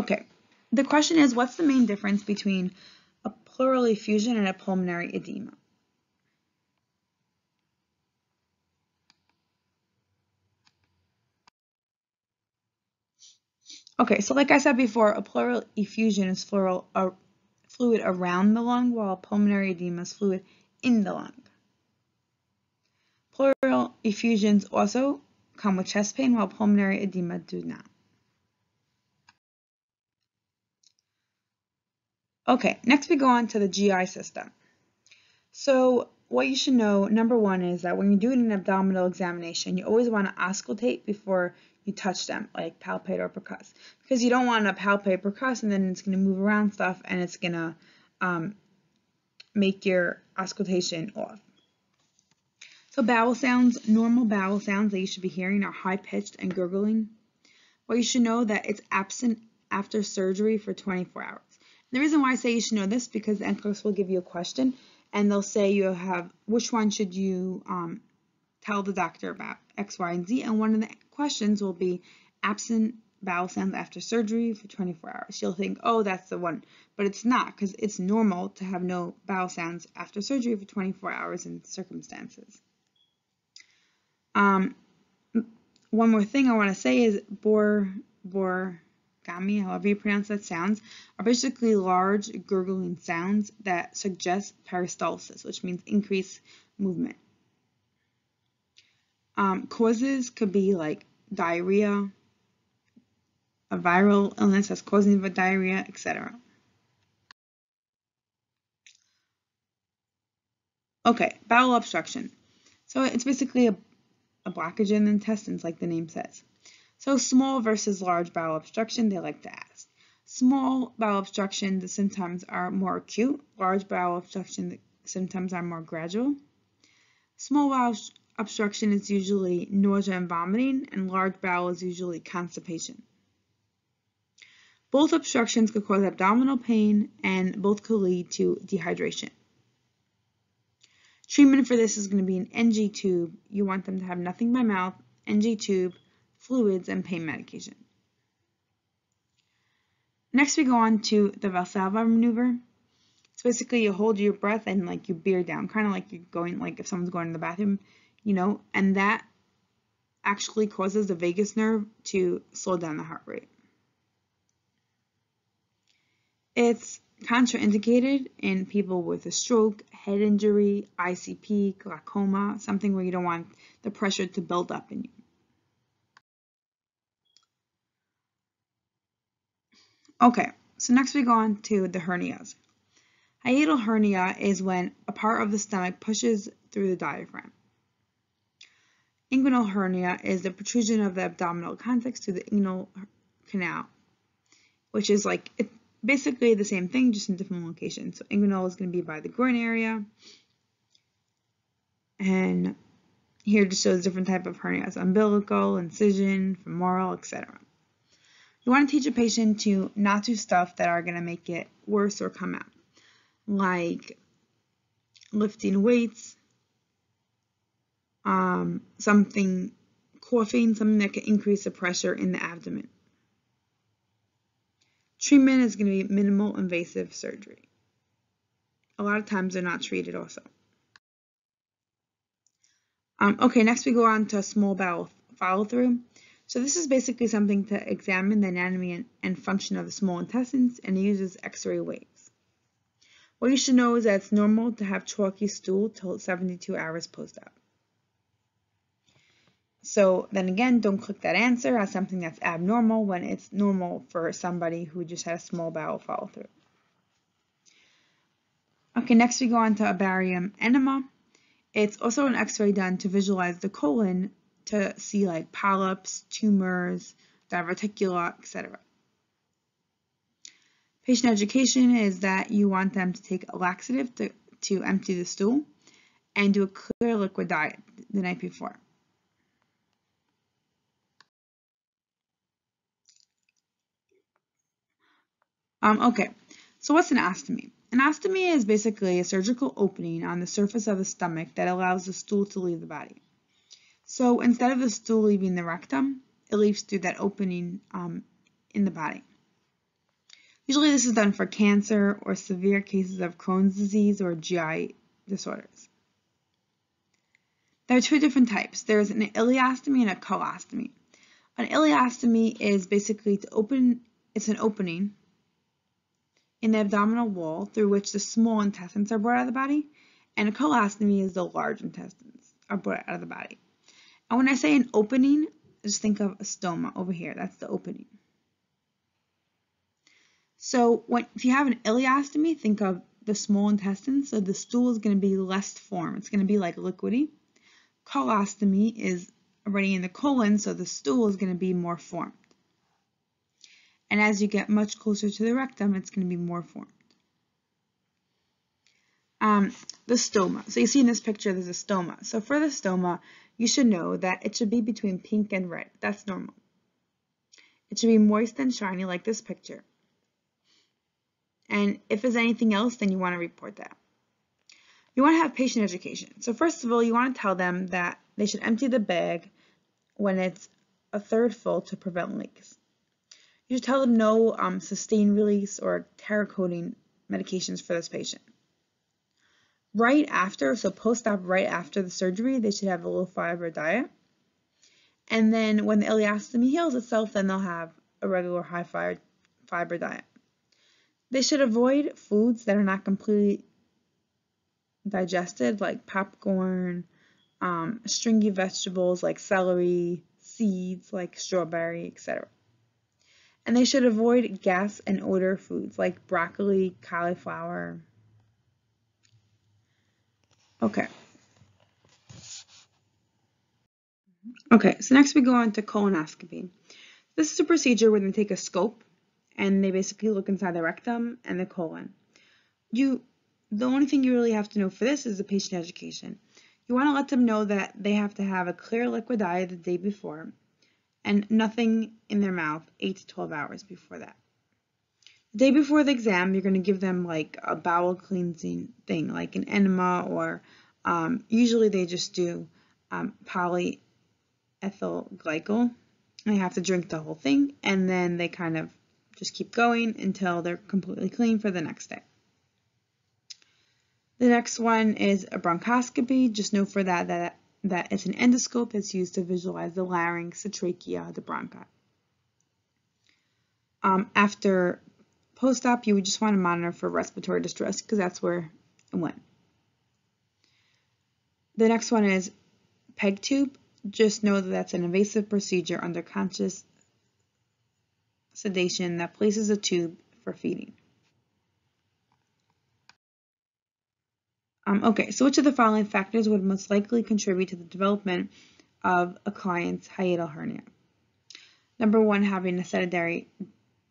Okay, the question is what's the main difference between a pleural effusion and a pulmonary edema? Okay, so like I said before, a pleural effusion is fluoral, uh, fluid around the lung, while pulmonary edema is fluid in the lung. Pleural effusions also come with chest pain, while pulmonary edema do not. Okay, next we go on to the GI system. So what you should know, number one, is that when you're doing an abdominal examination, you always want to auscultate before you touch them, like palpate or percuss. Because you don't want to palpate, or percuss, and then it's going to move around stuff and it's going to um, make your auscultation off. So bowel sounds, normal bowel sounds that you should be hearing are high-pitched and gurgling. Well, you should know that it's absent after surgery for 24 hours. The reason why I say you should know this because the NCLEX will give you a question and they'll say you have, which one should you um, tell the doctor about X, Y, and Z. And one of the questions will be absent bowel sounds after surgery for 24 hours. You'll think, oh, that's the one. But it's not because it's normal to have no bowel sounds after surgery for 24 hours in circumstances. Um, one more thing I want to say is bor, borgami, however you pronounce that sounds, are basically large gurgling sounds that suggest peristalsis, which means increased movement. Um, causes could be like diarrhea, a viral illness that's causing the diarrhea, etc. Okay, bowel obstruction. So it's basically a, a blockage in the intestines, like the name says. So small versus large bowel obstruction, they like to ask. Small bowel obstruction, the symptoms are more acute. Large bowel obstruction, the symptoms are more gradual. Small bowel obstruction is usually nausea and vomiting, and large bowel is usually constipation. Both obstructions could cause abdominal pain, and both could lead to dehydration. Treatment for this is going to be an NG tube. You want them to have nothing by mouth, NG tube, fluids, and pain medication. Next, we go on to the Valsalva maneuver. It's basically you hold your breath and like you bear down, kind of like you're going, like if someone's going to the bathroom, you know, and that actually causes the vagus nerve to slow down the heart rate. It's contraindicated in people with a stroke, head injury, ICP, glaucoma, something where you don't want the pressure to build up in you. Okay, so next we go on to the hernias. Hiatal hernia is when a part of the stomach pushes through the diaphragm. Inguinal hernia is the protrusion of the abdominal contents to the inguinal canal, which is like it, basically the same thing, just in different locations. So inguinal is going to be by the groin area, and here just shows different type of hernias: umbilical, incision, femoral, etc. You want to teach a patient to not do stuff that are going to make it worse or come out, like lifting weights, um, something, coughing, something that can increase the pressure in the abdomen. Treatment is going to be minimal invasive surgery. A lot of times they're not treated also. Um, okay, next we go on to a small bowel follow through. So this is basically something to examine the anatomy and, function of the small intestines and uses x-ray waves. What you should know is that it's normal to have chalky stool till 72 hours post-op. So then again, don't click that answer as something that's abnormal when it's normal for somebody who just had a small bowel follow through. Okay, next we go on to a barium enema. It's also an x-ray done to visualize the colon to see like polyps, tumors, diverticula, etc. Patient education is that you want them to take a laxative to, to empty the stool and do a clear liquid diet the night before. Um, okay, so what's an ostomy? An ostomy is basically a surgical opening on the surface of the stomach that allows the stool to leave the body. So instead of the stool leaving the rectum, it leaves through that opening um, in the body. Usually this is done for cancer or severe cases of Crohn's disease or GI disorders. There are two different types. There's an ileostomy and a colostomy. An ileostomy is basically to open, it's an opening in the abdominal wall through which the small intestines are brought out of the body, and a colostomy is the large intestines are brought out of the body. And when I say an opening, just think of a stoma over here. That's the opening. So when if you have an ileostomy, think of the small intestine. So the stool is going to be less form. It's going to be like liquidy. Colostomy is already in the colon, so the stool is going to be more formed. And as you get much closer to the rectum, it's going to be more formed. Um, the stoma. So you see in this picture, there's a stoma. So for the stoma, you should know that it should be between pink and red. That's normal. It should be moist and shiny like this picture. And if there's anything else, then you want to report that. You want to have patient education. So first of all, you want to tell them that they should empty the bag when it's a third full to prevent leaks. You should tell them no um, sustained release or enteric coating medications for this patient. Right after, so post-op right after the surgery, they should have a low fiber diet. And then when the ileostomy heals itself, then they'll have a regular high fiber diet. They should avoid foods that are not completely digested, like popcorn, um, stringy vegetables like celery, seeds like strawberry, etc. And they should avoid gas and odor foods like broccoli, cauliflower. Okay. Okay, so next we go on to colonoscopy. This is a procedure where they take a scope and they basically look inside the rectum and the colon. You, the only thing you really have to know for this is the patient education. You want to let them know that they have to have a clear liquid diet the day before and nothing in their mouth 8 to 12 hours before that. The day before the exam, you're going to give them like a bowel cleansing thing, like an enema, or um, usually they just do um, polyethyl glycol. They have to drink the whole thing, and then they kind of just keep going until they're completely clean for the next day. The next one is a bronchoscopy. Just know for that that, that it's an endoscope that's used to visualize the larynx, the trachea, the bronchi. Um, after post-op, you would just want to monitor for respiratory distress because that's where it went. The next one is PEG tube. Just know that that's an invasive procedure under conscious sedation that places a tube for feeding. Um, okay, so which of the following factors would most likely contribute to the development of a client's hiatal hernia? Number one, having a sedentary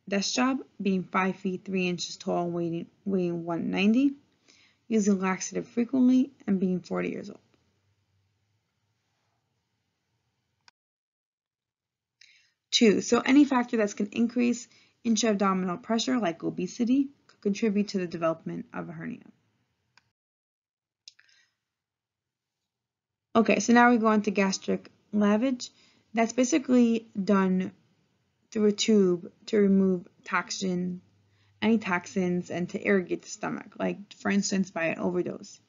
desk job, being 5 feet 3 inches tall, weighing, weighing 190, using laxative frequently, and being 40 years old. Two, so any factor that's going to increase intra-abdominal pressure, like obesity, could contribute to the development of a hernia. Okay, so now we go on to gastric lavage. That's basically done through a tube to remove toxin, any toxins, and to irrigate the stomach, like for instance by an overdose.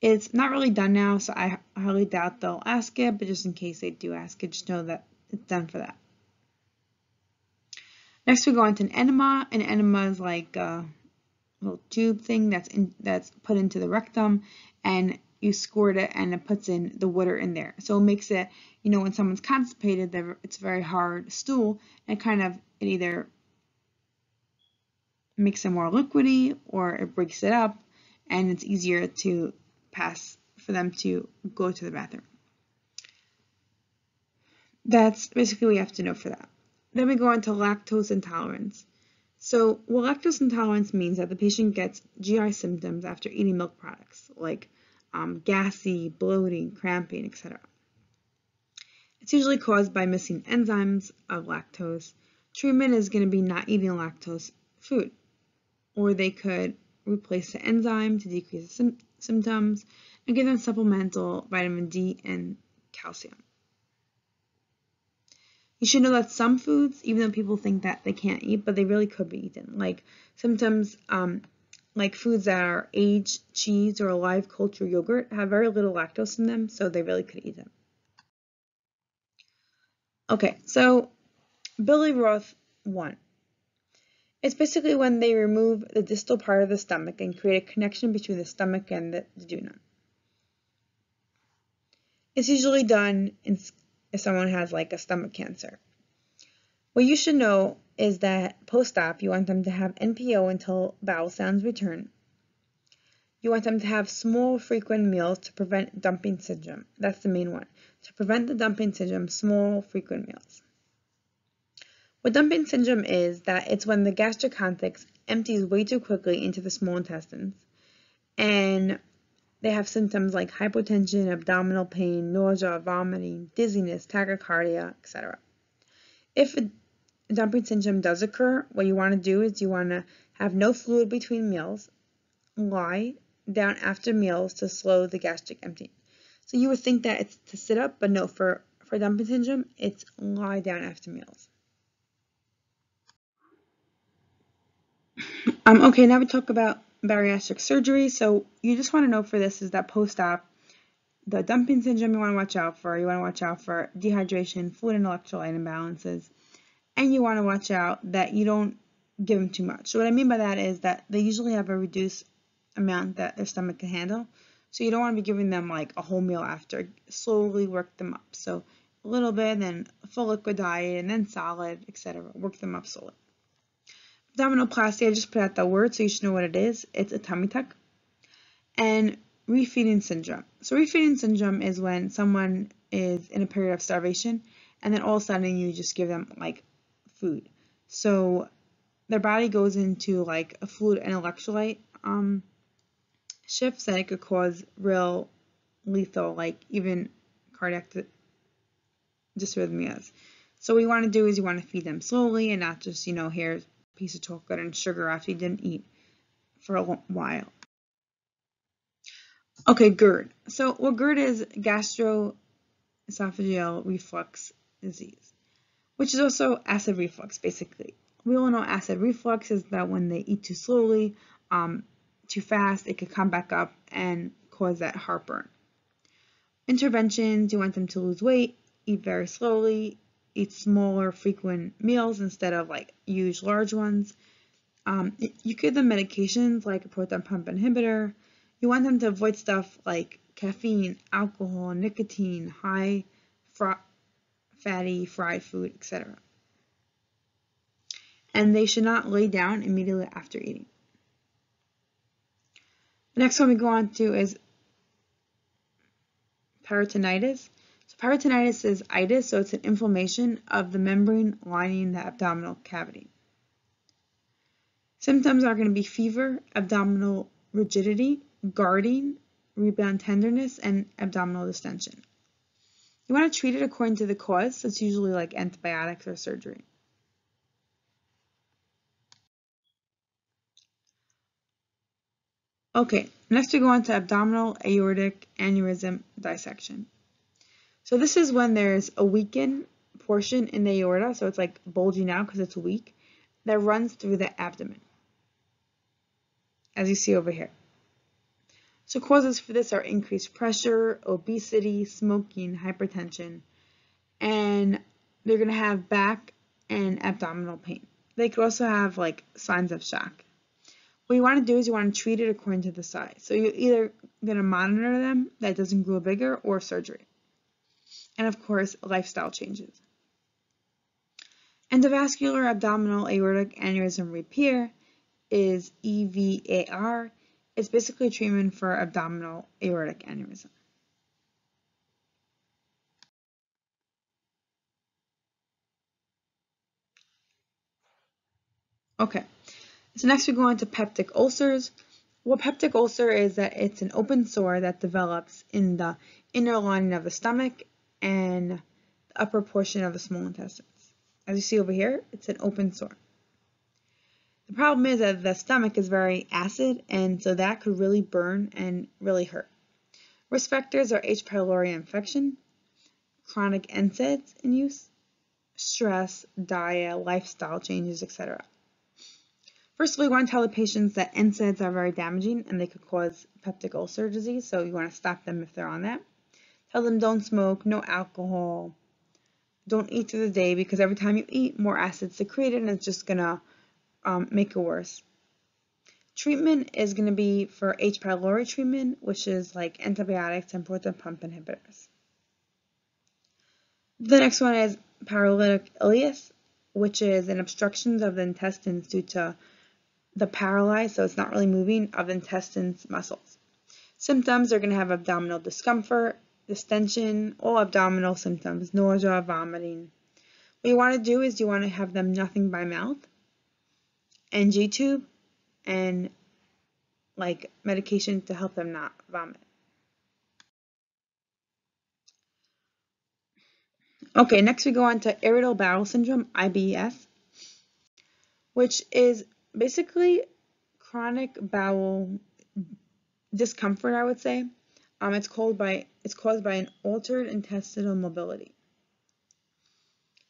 It's not really done now, so I highly doubt they'll ask it, but just in case they do ask it, just know that it's done for that. Next we go on to an enema. An enema is like a little tube thing that's in, that's put into the rectum and you squirt it and it puts in the water in there. So it makes it, you know, when someone's constipated, it's very hard stool and kind of it either makes it more liquidy or it breaks it up and it's easier to pass for them to go to the bathroom. That's basically what you have to know for that. Then we go on to lactose intolerance. So what lactose intolerance means that the patient gets GI symptoms after eating milk products like um, gassy, bloating, cramping, etc. It's usually caused by missing enzymes of lactose. Treatment is going to be not eating lactose food, or they could replace the enzyme to decrease the symptoms and give them supplemental vitamin D and calcium. You should know that some foods, even though people think that they can't eat, but they really could be eaten. Like sometimes um, like foods that are aged cheese or a live culture yogurt have very little lactose in them, so they really could eat them. Okay, so Billroth 1. It's basically when they remove the distal part of the stomach and create a connection between the stomach and the, the duodenum. It's usually done in, if someone has like a stomach cancer. What you should know is that post-op, you want them to have NPO until bowel sounds return. You want them to have small, frequent meals to prevent dumping syndrome. That's the main one. To prevent the dumping syndrome, small, frequent meals. What dumping syndrome is that it's when the gastric complex empties way too quickly into the small intestines. and they have symptoms like hypotension, abdominal pain, nausea, vomiting, dizziness, tachycardia, etc. If dumping syndrome does occur, what you want to do is you want to have no fluid between meals, lie down after meals to slow the gastric emptying. So you would think that it's to sit up, but no, for, for dumping syndrome, it's lie down after meals. Um, okay, now we talk about bariatric surgery. So you just want to know for this is that post-op, the dumping syndrome you want to watch out for. You want to watch out for dehydration, fluid and electrolyte imbalances, and you want to watch out that you don't give them too much. So what I mean by that is that they usually have a reduced amount that their stomach can handle. So you don't want to be giving them like a whole meal after. Slowly work them up. So a little bit, then full liquid diet, and then solid, etc. Work them up slowly. Abdominoplasty, I just put out that word so you should know what it is. It's a tummy tuck. And refeeding syndrome. So refeeding syndrome is when someone is in a period of starvation and then all of a sudden you just give them like food. So their body goes into like a fluid and electrolyte um, shifts and it could cause real lethal, like even cardiac dysrhythmias. So what you want to do is you want to feed them slowly and not just, you know, here's a piece of chocolate and sugar after you didn't eat for a while. Okay, GERD. So what GERD is gastroesophageal reflux disease, which is also acid reflux, basically. We all know acid reflux is that when they eat too slowly, um, too fast, it could come back up and cause that heartburn. Interventions, you want them to lose weight, eat very slowly, eat smaller frequent meals instead of like huge large ones. Um, you give them medications like a proton pump inhibitor. You want them to avoid stuff like caffeine, alcohol, nicotine, high fatty fried food, etc. And they should not lay down immediately after eating. The next one we go on to is peritonitis. So peritonitis is itis, so it's an inflammation of the membrane lining the abdominal cavity. Symptoms are going to be fever, abdominal rigidity, guarding, rebound tenderness, and abdominal distension. You want to treat it according to the cause, it's usually like antibiotics or surgery. Okay, next we go on to abdominal aortic aneurysm dissection. So this is when there's a weakened portion in the aorta, so it's like bulging out because it's weak, that runs through the abdomen, as you see over here. So causes for this are increased pressure, obesity, smoking, hypertension, and they're going to have back and abdominal pain. They could also have like signs of shock. What you want to do is you want to treat it according to the size. So you're either going to monitor them that doesn't grow bigger or surgery and of course lifestyle changes. Endovascular abdominal aortic aneurysm repair is EVAR. It's basically treatment for abdominal aortic aneurysm. Okay, so next we go on to peptic ulcers. What peptic ulcer is that it's an open sore that develops in the inner lining of the stomach and the upper portion of the small intestines. As you see over here, it's an open sore. The problem is that the stomach is very acid, and so that could really burn and really hurt. Risk factors are H. pylori infection, chronic NSAIDs in use, stress, diet, lifestyle changes, etc. First of all, you want to tell the patients that NSAIDs are very damaging and they could cause peptic ulcer disease, so you want to stop them if they're on that. Tell them don't smoke, no alcohol, don't eat through the day because every time you eat, more acid's secreted and it's just going to um, make it worse. Treatment is going to be for H. pylori treatment, which is like antibiotics and proton pump inhibitors. The next one is paralytic ileus, which is an obstruction of the intestines due to the paralyzed, so it's not really moving, of intestines muscles. Symptoms are going to have abdominal discomfort, distension, or abdominal symptoms, nausea, vomiting. What you want to do is you want to have them nothing by mouth, NG tube, and like medication to help them not vomit. Okay, next we go on to irritable bowel syndrome, IBS, which is basically chronic bowel discomfort, I would say. Um, it's called by it's caused by an altered intestinal mobility.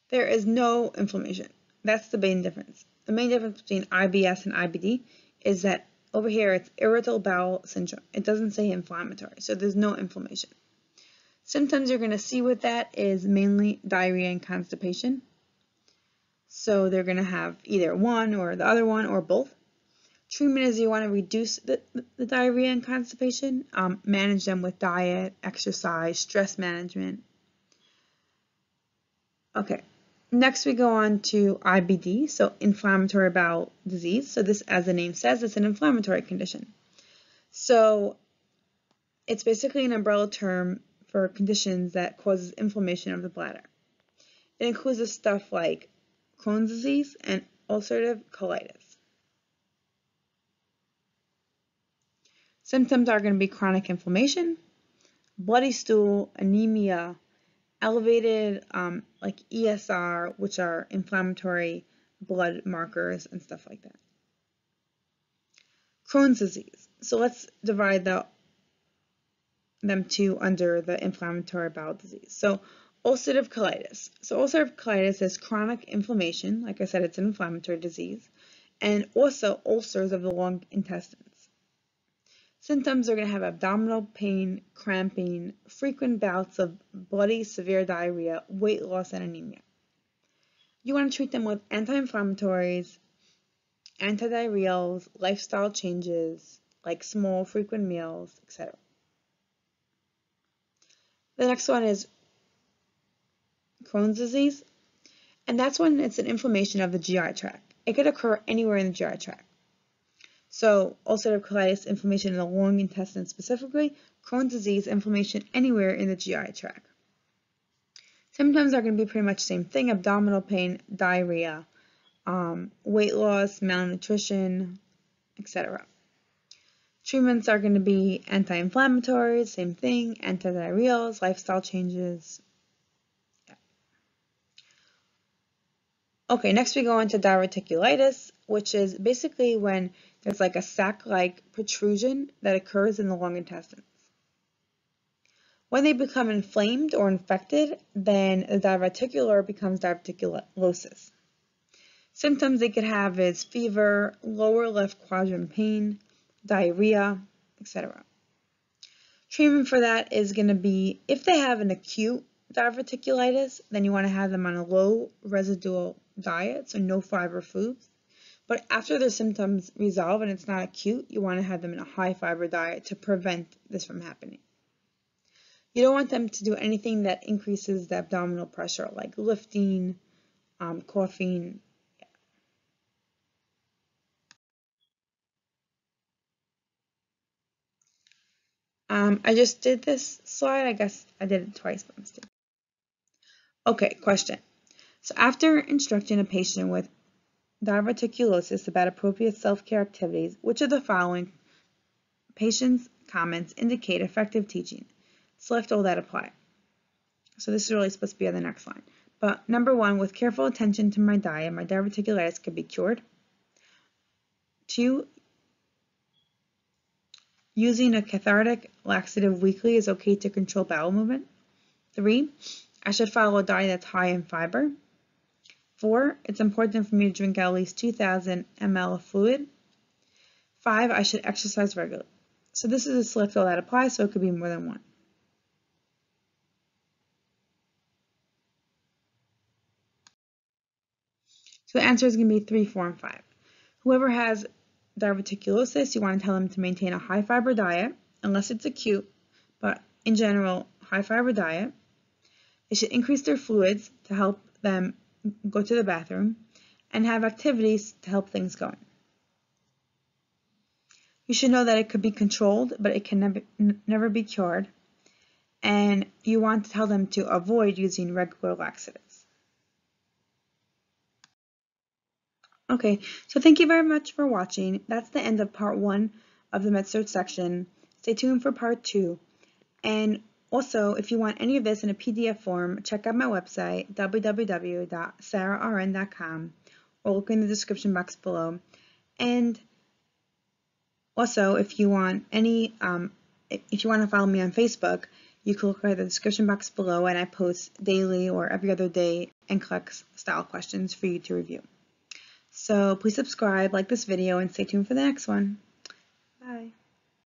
There is no inflammation. That's the main difference. The main difference between IBS and IBD is that over here it's irritable bowel syndrome. It doesn't say inflammatory, so there's no inflammation. Symptoms you're going to see with that is mainly diarrhea and constipation. So they're going to have either one or the other one or both. Treatment is you want to reduce the, the diarrhea and constipation, um, manage them with diet, exercise, stress management. Okay, next we go on to IBD, so inflammatory bowel disease. So this, as the name says, it's an inflammatory condition. So it's basically an umbrella term for conditions that causes inflammation of the bladder. It includes stuff like Crohn's disease and ulcerative colitis. Symptoms are going to be chronic inflammation, bloody stool, anemia, elevated um, like ESR, which are inflammatory blood markers and stuff like that. Crohn's disease. So let's divide the them two under the inflammatory bowel disease. So ulcerative colitis. So ulcerative colitis is chronic inflammation. Like I said, it's an inflammatory disease. And also ulcers of the long intestines. Symptoms are going to have abdominal pain, cramping, frequent bouts of bloody severe diarrhea, weight loss, and anemia. You want to treat them with anti-inflammatories, antidiarrheals, lifestyle changes, like small, frequent meals, etc. The next one is Crohn's disease, and that's when it's an inflammation of the GI tract. It could occur anywhere in the GI tract. So ulcerative colitis, inflammation in the long intestine specifically, Crohn's disease, inflammation anywhere in the GI tract. Symptoms are going to be pretty much the same thing, abdominal pain, diarrhea, um, weight loss, malnutrition, etc. Treatments are going to be anti-inflammatories, same thing, antidiarrheals, lifestyle changes. Yeah. Okay, next we go into diverticulitis, which is basically when there's like a sac-like protrusion that occurs in the long intestines. When they become inflamed or infected, then the diverticular becomes diverticulosis. Symptoms they could have is fever, lower left quadrant pain, diarrhea, etc. Treatment for that is going to be, if they have an acute diverticulitis, then you want to have them on a low residual diet, so no fiber foods. But after their symptoms resolve and it's not acute, you want to have them in a high fiber diet to prevent this from happening. You don't want them to do anything that increases the abdominal pressure, like lifting, um, coughing, Um, I just did this slide. I guess I did it twice by mistake. Okay, question. So after instructing a patient with diverticulosis about appropriate self-care activities, which of the following patient's comments indicate effective teaching? Select all that apply. So this is really supposed to be on the next line. But number one, with careful attention to my diet, my diverticulitis could be cured. Two, Using a cathartic laxative weekly is okay to control bowel movement. Three, I should follow a diet that's high in fiber. Four, it's important for me to drink at least 2,000 ml of fluid. Five, I should exercise regularly. So this is a select all that applies, so it could be more than one. So the answer is going to be 3, 4, and 5. Whoever has diverticulosis, you want to tell them to maintain a high fiber diet, unless it's acute, but in general, high fiber diet. They should increase their fluids to help them go to the bathroom and have activities to help things going. You should know that it could be controlled, but it can never, never be cured. And you want to tell them to avoid using regular laxatives. Okay, so thank you very much for watching. That's the end of part one of the Med-Surg section. Stay tuned for part two. And also, if you want any of this in a PDF form, check out my website, www.sarahrn.com, or look in the description box below. And also, if you want any, um, if you want to follow me on Facebook, you can look at the description box below, and I post daily or every other day and NCLEX style questions for you to review. So please subscribe, like this video, and stay tuned for the next one. Bye.